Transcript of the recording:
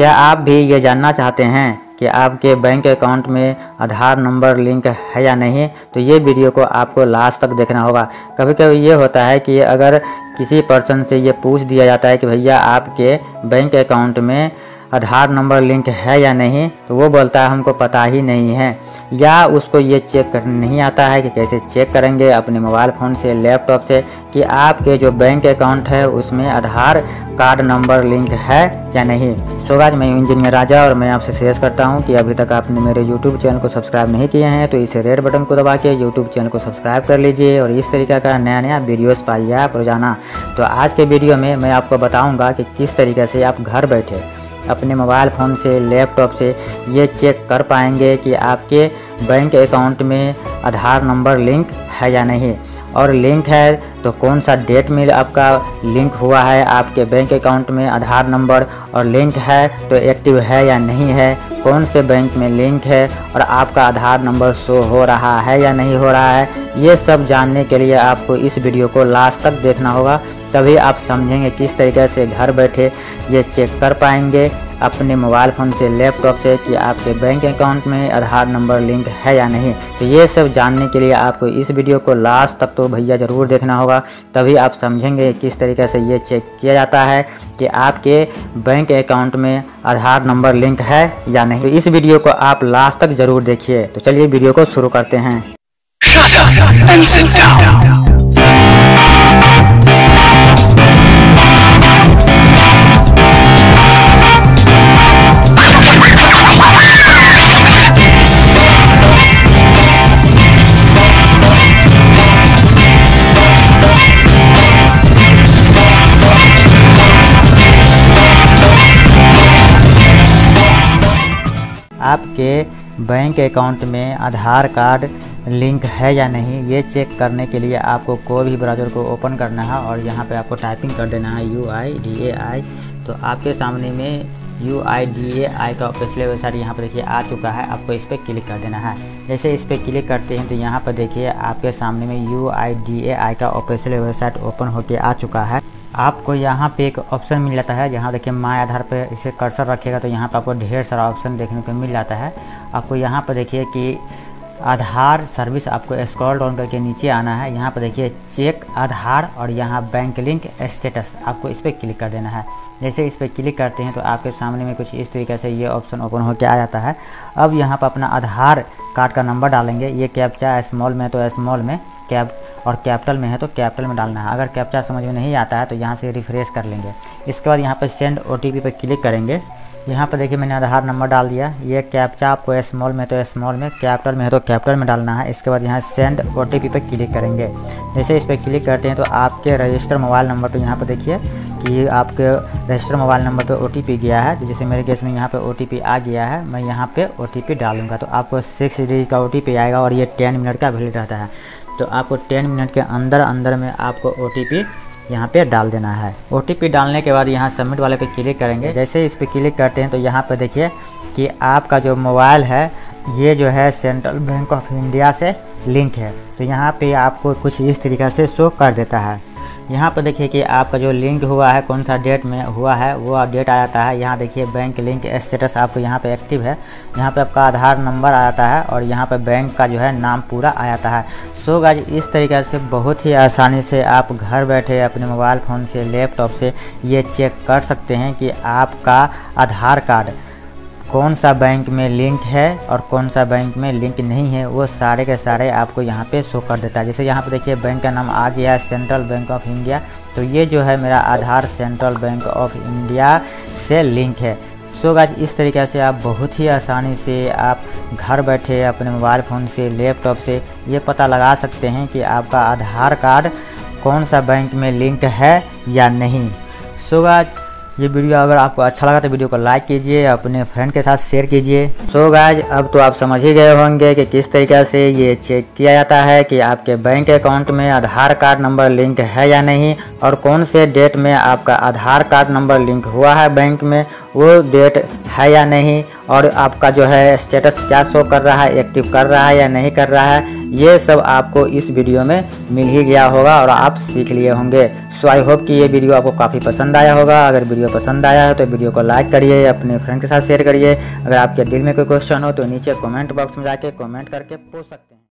क्या आप भी ये जानना चाहते हैं कि आपके बैंक अकाउंट में आधार नंबर, लिंक है या नहीं? तो ये वीडियो को आपको लास्ट तक देखना होगा। कभी कभी ये होता है कि अगर किसी पर्सन से ये पूछ दिया जाता है कि भैया आपके बैंक अकाउंट में आधार नंबर, लिंक है या नहीं तो वो बोलता है, हमको पता ही नहीं है। या उसको ये चेक कर नहीं आता है कि कैसे चेक करेंगे अपने मोबाइल फ़ोन से लैपटॉप से, कि आपके जो बैंक अकाउंट है उसमें आधार कार्ड नंबर लिंक है या नहीं। सो आज मैं इंजीनियर राजा और मैं आपसे सजेस्ट करता हूँ कि अभी तक आपने मेरे यूट्यूब चैनल को सब्सक्राइब नहीं किए हैं तो इस रेड बटन को दबा के यूट्यूब चैनल को सब्सक्राइब कर लीजिए और इस तरीके का नया नया वीडियोस पाइए आप रोज़ाना। तो आज के वीडियो में मैं आपको बताऊँगा कि किस तरीके से आप घर बैठे अपने मोबाइल फ़ोन से, लैपटॉप से ये चेक कर पाएँगे कि आपके बैंक अकाउंट में आधार नंबर लिंक है या नहीं। और लिंक है तो कौन सा डेट में आपका लिंक हुआ है, आपके बैंक अकाउंट में आधार नंबर और लिंक है तो एक्टिव है या नहीं है, कौन से बैंक में लिंक है और आपका आधार नंबर शो हो रहा है या नहीं हो रहा है, ये सब जानने के लिए आपको इस वीडियो को लास्ट तक देखना होगा। तभी आप समझेंगे किस तरीके से घर बैठे ये चेक कर पाएँगे। अपने मोबाइल फ़ोन से लैपटॉप से कि आपके बैंक अकाउंट में आधार नंबर लिंक है या नहीं। तो ये सब जानने के लिए आपको इस वीडियो को लास्ट तक तो भैया ज़रूर देखना होगा। तभी आप समझेंगे किस तरीके से ये चेक किया जाता है कि आपके बैंक अकाउंट में आधार नंबर लिंक है या नहीं। तो इस वीडियो को आप लास्ट तक ज़रूर देखिए। तो चलिए वीडियो को शुरू करते हैं। आपके बैंक अकाउंट में आधार कार्ड लिंक है या नहीं, ये चेक करने के लिए आपको कोई भी ब्राउज़र को ओपन करना है और यहाँ पे आपको टाइपिंग कर देना है यू आई डी ए आई तो आपके सामने में यू आई डी ए आई का ऑफिशियल वेबसाइट यहाँ पर देखिए आ चुका है, आपको इस पर क्लिक कर देना है। जैसे इस पर क्लिक करते हैं तो यहाँ पर देखिए, आपके सामने में यू आई डी ए आई का ऑफिशियल वेबसाइट ओपन होकर आ चुका है। आपको यहाँ पे एक ऑप्शन मिल जाता है। जहाँ देखिए माय आधार पे इसे कर्सर रखेगा तो यहाँ पर आपको ढेर सारा ऑप्शन देखने को मिल जाता है। आपको यहाँ पर देखिए कि आधार सर्विस आपको स्क्रॉल डाउन करके नीचे आना है। यहाँ पर देखिए, चेक आधार और यहाँ बैंक लिंक स्टेटस आपको इस पर क्लिक कर देना है। जैसे इस पर क्लिक करते हैं तो आपके सामने में कुछ इस तरीके से ये ऑप्शन ओपन होकर आ जाता है। अब यहाँ पर अपना आधार कार्ड का नंबर डालेंगे। ये कैप्चा स्मॉल में तो स्मॉल में, कैप और कैपिटल में है तो कैपिटल में डालना है। अगर कैप्चा समझ में नहीं आता है तो यहाँ से रिफ्रेश कर लेंगे। इसके बाद यहाँ पर सेंड ओ पर क्लिक करेंगे। यहाँ पर देखिए मैंने आधार नंबर डाल दिया। ये कैप्चा आपको स्मॉल में तो स्मॉल में कैपिटल में है तो कैपिटल में डालना है। इसके बाद यहाँ सेंड ओ टी पे क्लिक करेंगे। जैसे इस पर क्लिक करते हैं तो आपके रजिस्टर मोबाइल नंबर पर यहाँ पर देखिए कि आपके रजिस्टर मोबाइल नंबर पे ओ गया है। जैसे मेरे केस में यहाँ पे ओ आ गया है, मैं यहाँ पे ओ डालूँगा। तो आपको सिक्स डिजिट का ओटीपी आएगा और ये टेन मिनट का वैलिड रहता है। तो आपको टेन मिनट के अंदर अंदर में आपको ओटीपी यहाँ पे डाल देना है। ओटीपी डालने के बाद यहाँ सबमिट वाले पे क्लिक करेंगे। जैसे इस पर क्लिक करते हैं तो यहाँ पे देखिए कि आपका जो मोबाइल है, ये जो है सेंट्रल बैंक ऑफ़ इंडिया से लिंक है। तो यहाँ पे आपको कुछ इस तरीक़े से शो कर देता है। यहाँ पर देखिए कि आपका जो लिंक हुआ है, कौन सा डेट में हुआ है, वो डेट आ जाता है। यहाँ देखिए बैंक लिंक स्टेटस आपको यहाँ पे एक्टिव है। यहाँ पे आपका आधार नंबर आ जाता है और यहाँ पे बैंक का जो है नाम पूरा आ जाता है। सो गाज इस तरीके से बहुत ही आसानी से आप घर बैठे अपने मोबाइल फ़ोन से लैपटॉप से ये चेक कर सकते हैं कि आपका आधार कार्ड कौन सा बैंक में लिंक है और कौन सा बैंक में लिंक नहीं है, वो सारे के सारे आपको यहाँ पे शो कर देता है। जैसे यहाँ पे देखिए, बैंक का नाम आ गया है सेंट्रल बैंक ऑफ़ इंडिया तो ये जो है मेरा Aadhaar central bank of India से लिंक है। सो गाज इस तरीके से आप बहुत ही आसानी से आप घर बैठे अपने मोबाइल फ़ोन से, लैपटॉप से ये पता लगा सकते हैं कि आपका आधार कार्ड कौन सा बैंक में लिंक है या नहीं। सो गाज ये वीडियो अगर आपको अच्छा लगा तो वीडियो को लाइक कीजिए, अपने फ्रेंड के साथ शेयर कीजिए। सो गाइज़ अब तो आप समझ ही गए होंगे कि किस तरीके से ये चेक किया जाता है कि आपके बैंक अकाउंट में आधार कार्ड नंबर लिंक है या नहीं, और कौन से डेट में आपका आधार कार्ड नंबर लिंक हुआ है बैंक में, वो डेट है या नहीं, और आपका जो है स्टेटस क्या शो कर रहा है एक्टिव कर रहा है या नहीं कर रहा है। ये सब आपको इस वीडियो में मिल ही गया होगा और आप सीख लिए होंगे। सो आई होप कि ये वीडियो आपको काफ़ी पसंद आया होगा। अगर वीडियो पसंद आया है तो वीडियो को लाइक करिए, अपने फ्रेंड के साथ शेयर करिए। अगर आपके दिल में कोई क्वेश्चन हो तो नीचे कॉमेंट बॉक्स में जाके कॉमेंट करके पूछ सकते हैं।